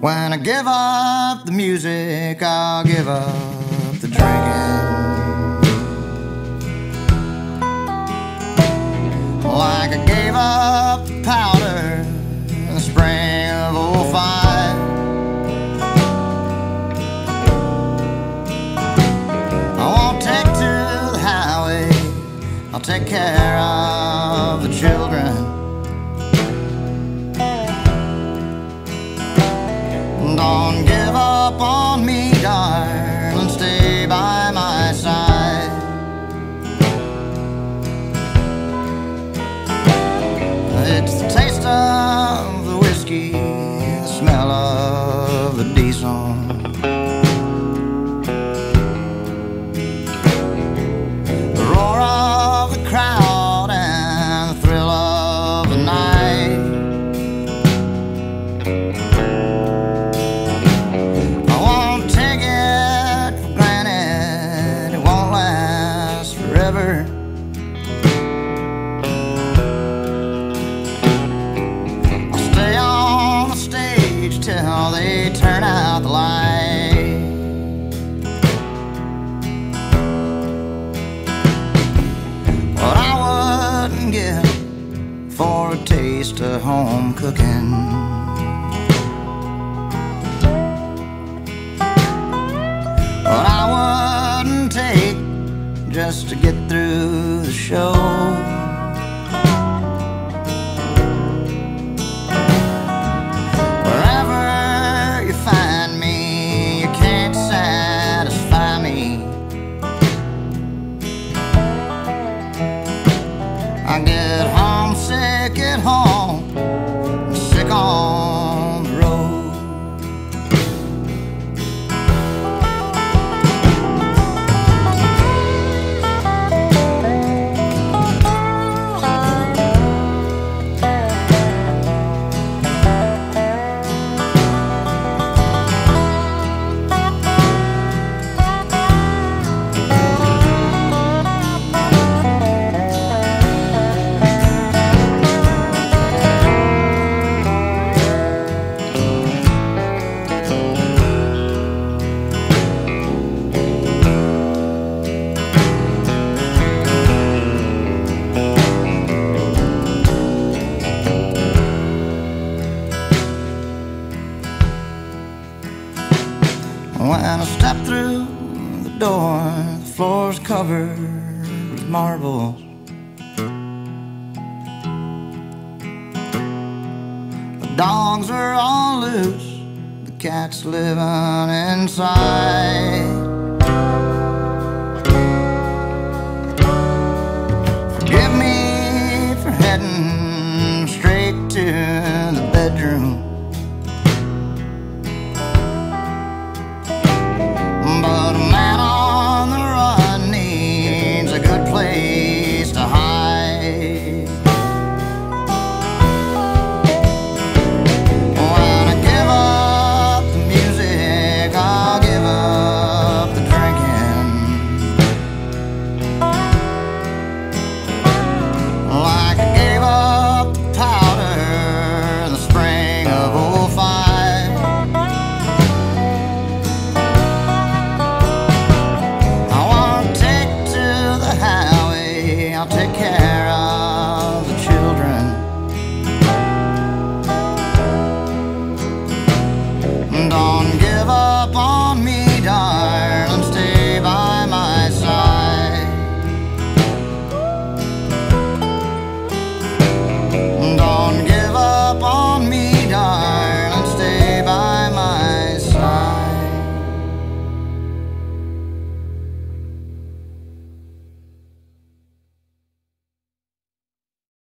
When I give up the music, I'll give up the drinking. Like I gave up the powder in the spring of 05. I won't take to the highway, I'll take care of the children. Don't give up on me, darling. Stay by my side. It's the taste of till they turn out the light. What I wouldn't give for a taste of home cooking. What I wouldn't take just to get through the show. Get homesick at home, When I step through the door, the floor's covered with marbles. The dogs are all loose, the cat's living inside. Forgive me for heading up on